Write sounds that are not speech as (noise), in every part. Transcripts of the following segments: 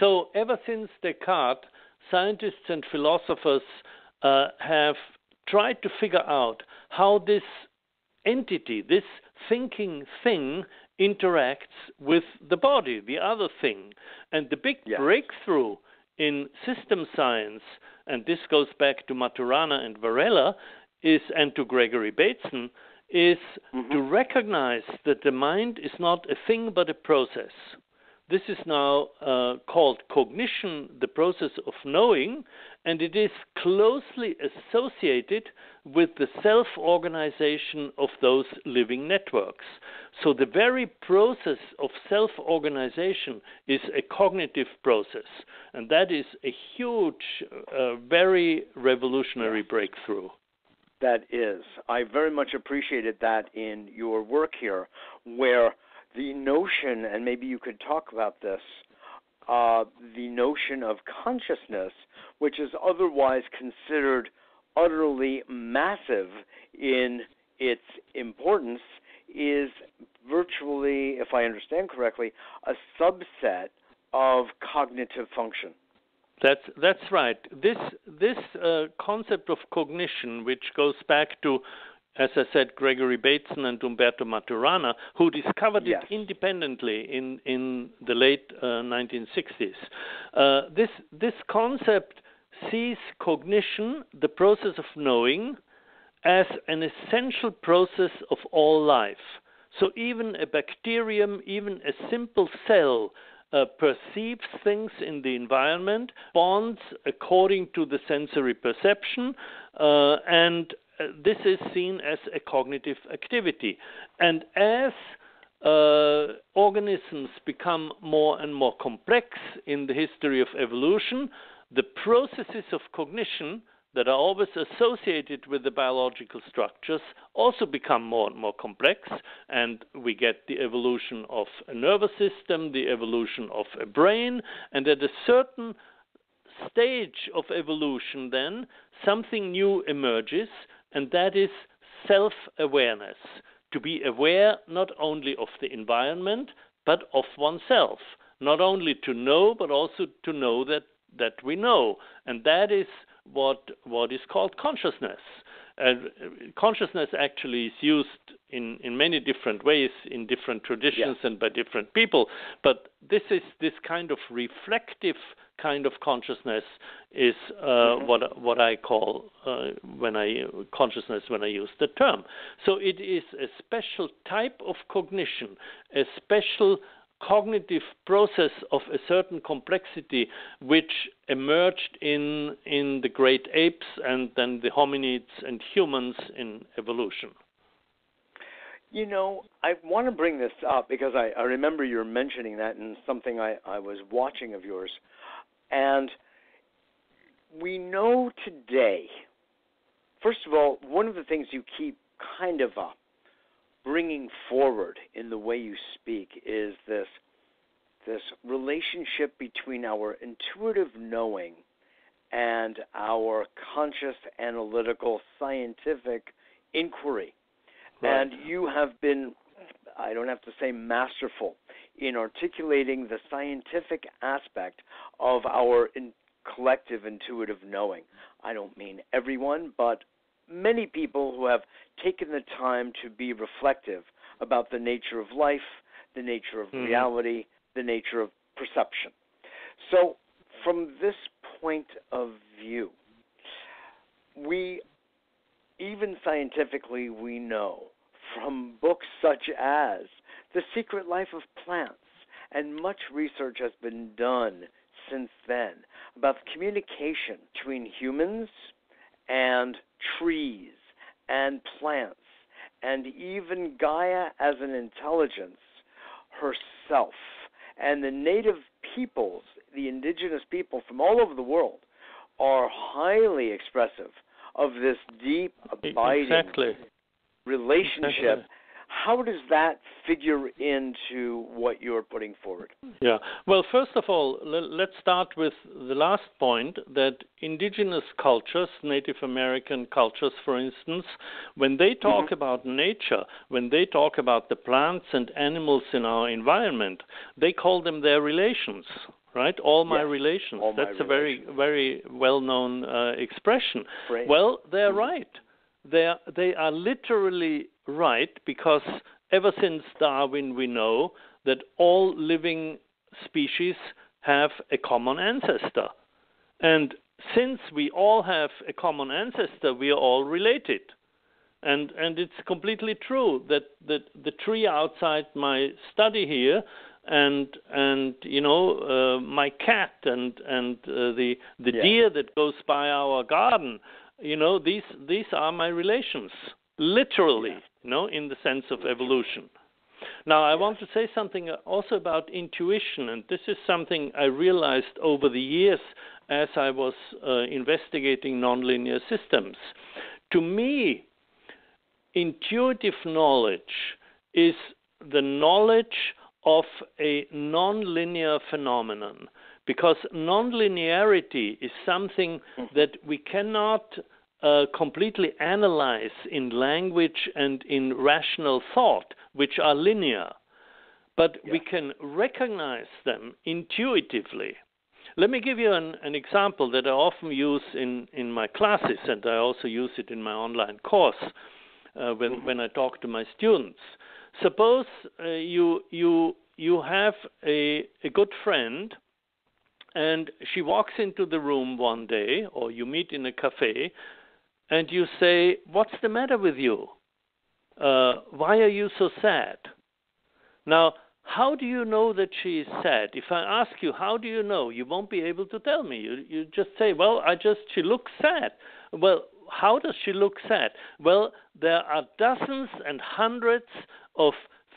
So, ever since Descartes, scientists and philosophers uh, have tried to figure out how this entity, this thinking thing, interacts with the body, the other thing. And the big yes. breakthrough in system science, and this goes back to Maturana and Varela, is and to Gregory Bateson, is mm-hmm. to recognize that the mind is not a thing but a process. This is now uh, called cognition, the process of knowing, and it is closely associated with the self organization of those living networks. So, the very process of self organization is a cognitive process, and that is a huge, uh, very revolutionary breakthrough. That is. I very much appreciated that in your work here, where the notion, and maybe you could talk about this, uh, the notion of consciousness, which is otherwise considered utterly massive in its importance, is virtually, if I understand correctly, a subset of cognitive function. That's that's right. This this uh, concept of cognition, which goes back to as I said, Gregory Bateson and Humberto Maturana, who discovered yes. it independently in, in the late uh, 1960s. Uh, this, this concept sees cognition, the process of knowing, as an essential process of all life. So even a bacterium, even a simple cell, uh, perceives things in the environment, bonds according to the sensory perception, uh, and this is seen as a cognitive activity. And as uh, organisms become more and more complex in the history of evolution, the processes of cognition that are always associated with the biological structures also become more and more complex, and we get the evolution of a nervous system, the evolution of a brain, and at a certain stage of evolution, then something new emerges, and that is self awareness. To be aware not only of the environment, but of oneself. Not only to know, but also to know that, that we know. And that is what, what is called consciousness. And uh, consciousness actually is used in, in many different ways in different traditions yeah. and by different people. But this is this kind of reflective kind of consciousness is uh, mm-hmm. what what I call uh, when I consciousness when I use the term. So it is a special type of cognition, a special cognitive process of a certain complexity which emerged in in the great apes and then the hominids and humans in evolution. You know, I want to bring this up because I, I remember you're mentioning that in something I, I was watching of yours. And we know today, first of all, one of the things you keep kind of uh, bringing forward in the way you speak is this this relationship between our intuitive knowing and our conscious analytical scientific inquiry. Right. And you have been I don't have to say masterful in articulating the scientific aspect of our in collective intuitive knowing. I don't mean everyone, but many people who have taken the time to be reflective about the nature of life, the nature of mm-hmm. reality, the nature of perception. So, from this point of view, we, even scientifically, we know from books such as The Secret Life of Plants, and much research has been done since then about the communication between humans and trees and plants and even Gaia as an intelligence herself and the native peoples, the indigenous people from all over the world, are highly expressive of this deep, abiding exactly. relationship. Exactly. How does that figure into what you're putting forward? Yeah. Well, first of all, let's start with the last point that indigenous cultures, Native American cultures, for instance, when they talk mm-hmm. about nature, when they talk about the plants and animals in our environment, they call them their relations. Right? All my Yes, relations. all my That's a very very well known uh, expression. Right. Well, they're Mhm. right. They are, they are literally right because ever since Darwin we know that all living species have a common ancestor. And since we all have a common ancestor, we are all related. And and it's completely true that, that the tree outside my study here and and you know uh, my cat and and uh, the the Yeah. deer that goes by our garden you know these these are my relations literally Yeah. you know in the sense of evolution now i want to say something also about intuition and this is something i realized over the years as i was uh, investigating nonlinear systems to me intuitive knowledge is the knowledge of a nonlinear phenomenon because nonlinearity is something that we cannot uh, completely analyze in language and in rational thought, which are linear, but we can recognize them intuitively. Let me give you an, an example that I often use in, in my classes, and I also use it in my online course uh, when, when I talk to my students. Suppose uh, you, you, you have a, a good friend, and she walks into the room one day, or you meet in a cafe, and you say, What's the matter with you? Uh, why are you so sad? Now, how do you know that she is sad? If I ask you, how do you know? You won't be able to tell me. You, you just say, well, I just, she looks sad. Well, how does she look sad? Well, there are dozens and hundreds of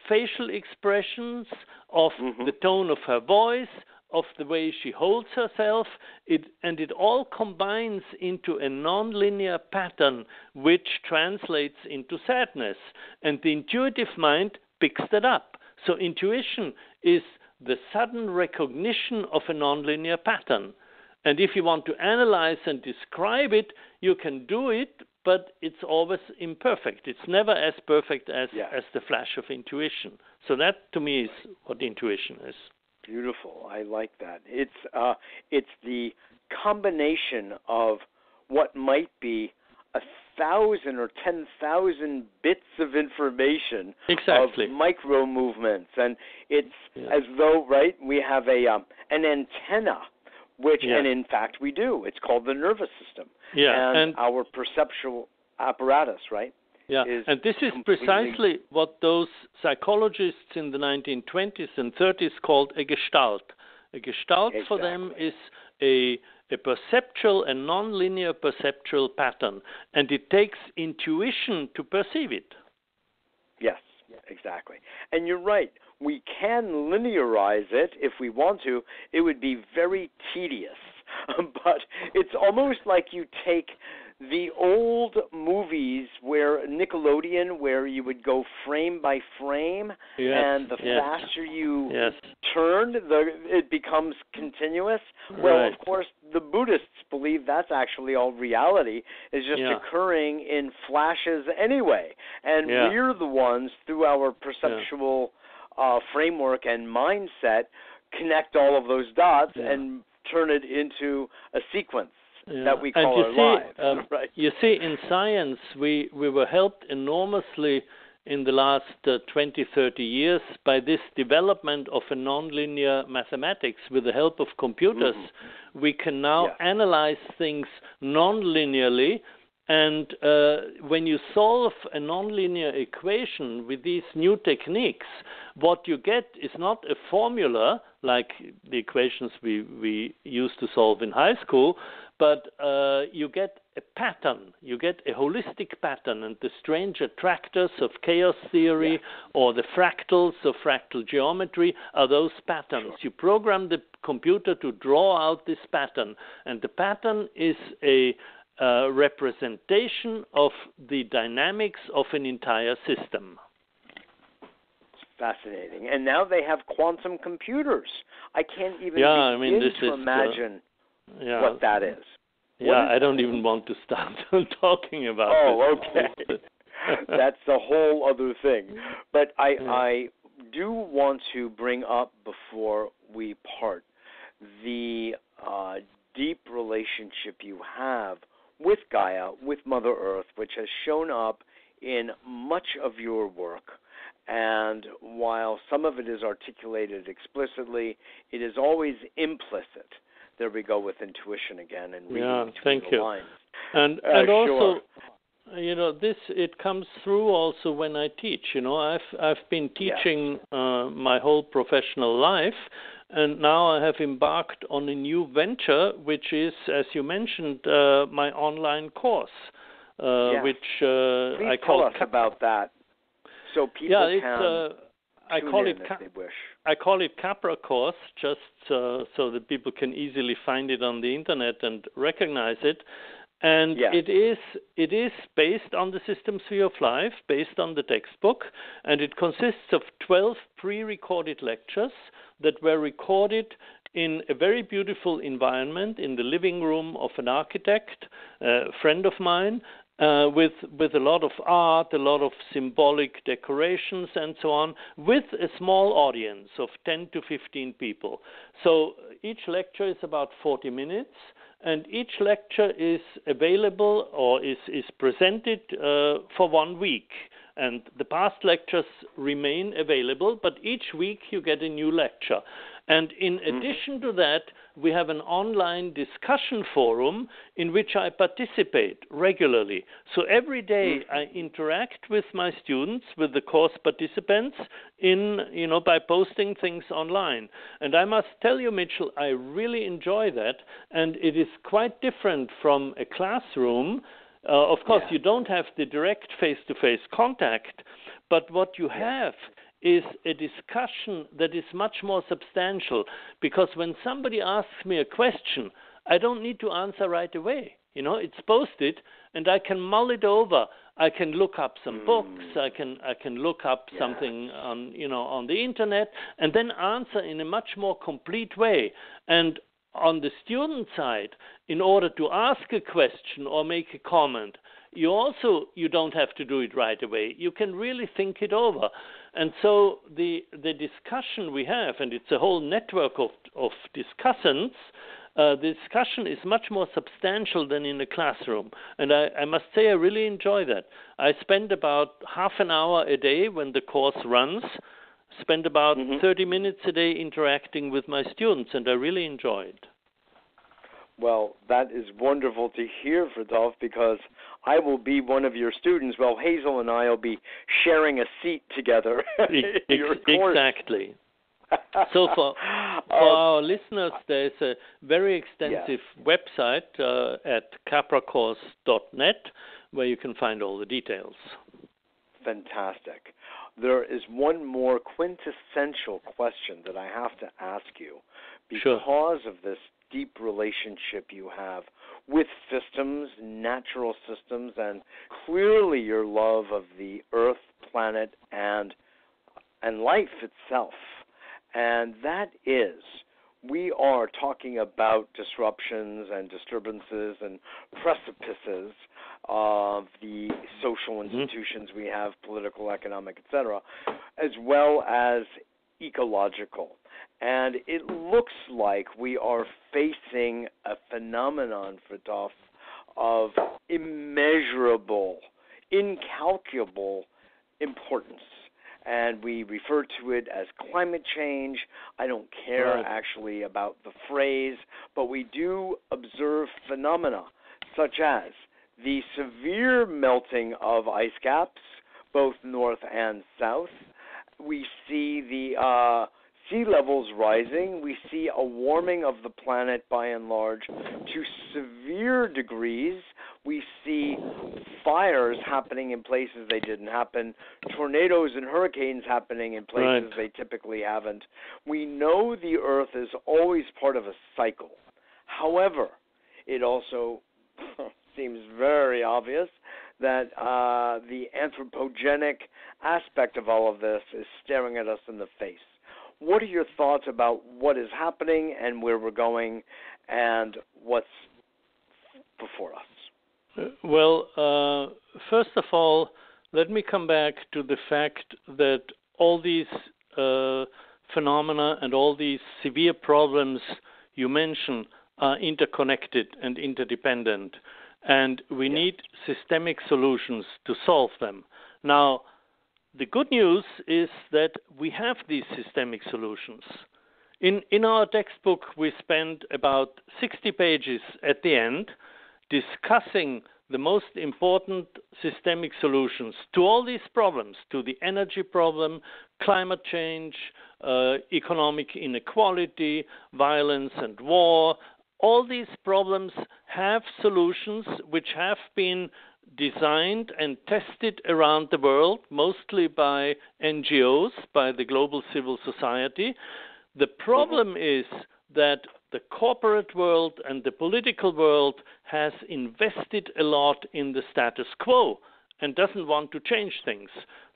facial expressions, of Mhm. the tone of her voice, of the way she holds herself, it, and it all combines into a nonlinear pattern which translates into sadness. And the intuitive mind picks that up. So intuition is the sudden recognition of a nonlinear pattern. And if you want to analyze and describe it, you can do it, but it's always imperfect. It's never as perfect as, Yeah. as the flash of intuition. So that to me is what intuition is. Beautiful. I like that. It's uh, it's the combination of what might be a thousand or ten thousand bits of information Exactly. of micro movements, and it's Yeah. as though right we have a um, an antenna, which Yeah. and in fact we do. It's called the nervous system Yeah, and, and our perceptual apparatus, right? Yeah, is and this is precisely what those psychologists in the 1920s and 30s called a gestalt. A gestalt for them is a a perceptual and nonlinear perceptual pattern, and it takes intuition to perceive it. Yes, exactly. And you're right. We can linearize it if we want to. It would be very tedious. (laughs) but it's almost like you take the old movies where Nickelodeon where you would go frame by frame Yes, and the yes. faster you Yes, turned the it becomes continuous. Well, Right. of course, the Buddhists believe that's actually all reality is just Yeah. occurring in flashes anyway, and Yeah. we're the ones through our perceptual uh, framework and mindset connect all of those dots Yeah. and turn it into a sequence Yeah. that we and call you our see, lives. um, (laughs) right? You see, in science, we, we were helped enormously in the last uh, 20, 30 years by this development of a nonlinear mathematics with the help of computers. We can now Yeah. analyze things non-linearly. And uh, when you solve a nonlinear equation with these new techniques, what you get is not a formula like the equations we, we used to solve in high school, but uh, you get a pattern. You get a holistic pattern, and the strange attractors of chaos theory Yeah. or the fractals of fractal geometry are those patterns. Sure. You program the computer to draw out this pattern, and the pattern is a uh, representation of the dynamics of an entire system. Fascinating. And now they have quantum computers. I can't even Yeah, I mean, this to is, uh, imagine Yeah, what that is. Yeah. is I don't even want to start (laughs) talking about. Oh, this. okay. (laughs) That's a whole other thing. But I Yeah. I do want to bring up before we part the uh, deep relationship you have with Gaia, with Mother Earth, which has shown up in much of your work. And while some of it is articulated explicitly, it is always implicit. There we go with intuition again and reading yeah, between thank the you. lines. And Uh, and also, sure. you know, this it comes through also when I teach. You know, I've I've been Yes. teaching uh, my whole professional life, and now I have embarked on a new venture, which is, as you mentioned, uh, my online course, uh, Yes. which uh, Please I tell us about that, so people yeah, it's can uh, I call it if Ca- they wish. I call it Capra course just uh, so that people can easily find it on the internet and recognize it. And Yes. it is it is based on the Systems View of Life, based on the textbook, and it consists of 12 pre-recorded lectures that were recorded in a very beautiful environment in the living room of an architect, a friend of mine, uh, with with a lot of art, a lot of symbolic decorations, and so on, with a small audience of 10 to 15 people. So each lecture is about 40 minutes, and each lecture is available or is is presented uh, for one week. And the past lectures remain available, but each week you get a new lecture. And in addition to that, we have an online discussion forum in which I participate regularly. So every day I interact with my students, with the course participants, in you know by posting things online. And I must tell you, Mitchell, I really enjoy that, and it is quite different from a classroom. Uh, of course, Yeah. you don't have the direct face-to-face contact, but what you have is a discussion that is much more substantial because when somebody asks me a question, I don't need to answer right away. You know, it's posted and I can mull it over. I can look up some hmm. books, I can I can look up Yes. something on you know on the internet and then answer in a much more complete way. And on the student side, in order to ask a question or make a comment, you also you don't have to do it right away. You can really think it over. And so the the discussion we have, and it's a whole network of of discussants. Uh, the discussion is much more substantial than in a classroom, and I, I must say I really enjoy that. I spend about half an hour a day when the course runs. Spend about Mhm. 30 minutes a day interacting with my students, and I really enjoy it. Well, that is wonderful to hear, Fritjof, because I will be one of your students. Well, Hazel and I will be sharing a seat together. (laughs) in your exactly. So (laughs) for for Uh, our listeners, there's a very extensive website uh, at capracourse.net where you can find all the details. fantastic. There is one more quintessential question that I have to ask you Sure. because of this deep relationship you have with systems, natural systems, and clearly your love of the earth, planet, and and life itself. And that is we are talking about disruptions and disturbances and precipices of the social mm-hmm. institutions we have, political, economic, etc., as well as ecological. And it looks like we are facing a phenomenon, Fritjof, of immeasurable, incalculable importance. And we refer to it as climate change. I don't care Right. actually about the phrase, but we do observe phenomena such as the severe melting of ice caps, both north and south. We see the uh, sea levels rising. We see a warming of the planet by and large to severe degrees. We see fires happening in places they didn't happen, tornadoes and hurricanes happening in places Right. they typically haven't. We know the earth is always part of a cycle. However, it also (laughs) seems very obvious that uh, the anthropogenic aspect of all of this is staring at us in the face. What are your thoughts about what is happening and where we're going and what's before us? Uh, Well, uh, first of all, let me come back to the fact that all these uh, phenomena and all these severe problems you mention are interconnected and interdependent, and we Yeah. need systemic solutions to solve them. Now, the good news is that we have these systemic solutions. In, in our textbook, we spend about 60 pages at the end discussing the most important systemic solutions to all these problems to the energy problem, climate change, uh, economic inequality, violence and war. All these problems have solutions which have been designed and tested around the world, mostly by NGOs, by the global civil society. The problem mm-hmm. is that the corporate world and the political world has invested a lot in the status quo and doesn't want to change things.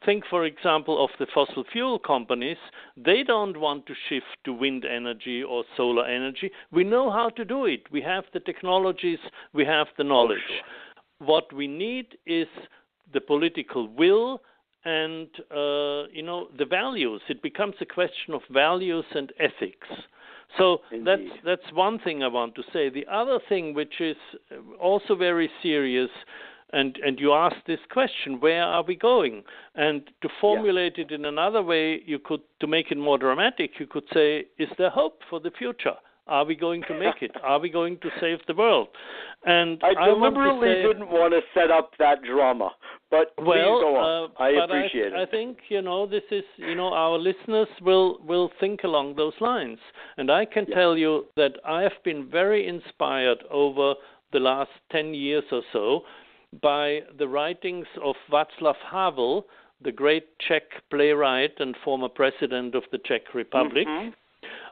Think, for example, of the fossil fuel companies. They don't want to shift to wind energy or solar energy. We know how to do it. We have the technologies, we have the knowledge. Oh, sure. What we need is the political will and uh, you know the values. It becomes a question of values and ethics. So Indeed. that's that's one thing I want to say. The other thing, which is also very serious, and and you asked this question, where are we going? And to formulate it in another way, you could to make it more dramatic, you could say, is there hope for the future? Are we going to make it? Are we going to save the world? And I to deliberately say- didn't want to set up that drama, but well, please go on. uh, I appreciate I, it. I think you know this is you know our listeners will will think along those lines, and I can Yeah. tell you that I have been very inspired over the last ten years or so by the writings of Václav Havel, the great Czech playwright and former president of the Czech Republic Mhm.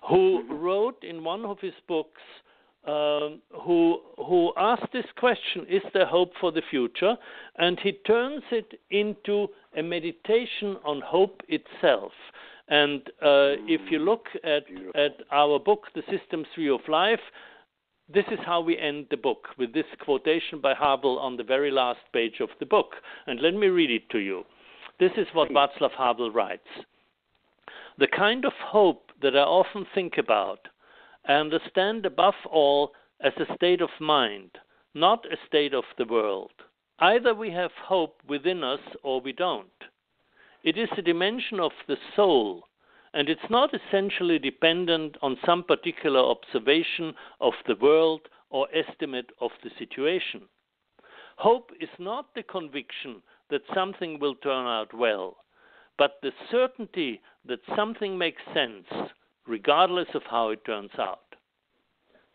Who Mhm. wrote in one of his books um, who who asked this question is there hope for the future and he turns it into a meditation on hope itself and uh, if you look at Beautiful. at our book the systems view of life this is how we end the book with this quotation by Havel on the very last page of the book and let me read it to you this is what. Václav Havel writes the kind of hope that I often think about, I understand above all as a state of mind, not a state of the world. Either we have hope within us or we don't. It is a dimension of the soul, and it's not essentially dependent on some particular observation of the world or estimate of the situation. Hope is not the conviction that something will turn out well but the certainty that something makes sense regardless of how it turns out.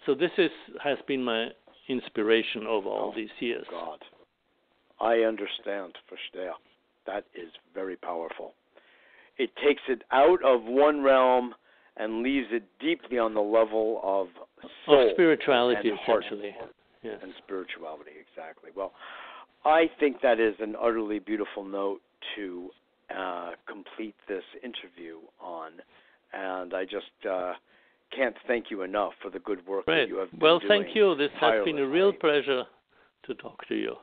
So this is has been my inspiration over all Oh, these years. God. I understand, verstehe. That is very powerful. It takes it out of one realm and leaves it deeply on the level of soul Of spirituality and essentially. Yes. and spirituality exactly well i think that is an utterly beautiful note to uh, complete this interview on and i just uh, can't thank you enough for the good work that you have been Well, doing thank you. This has been a real pleasure to talk to you.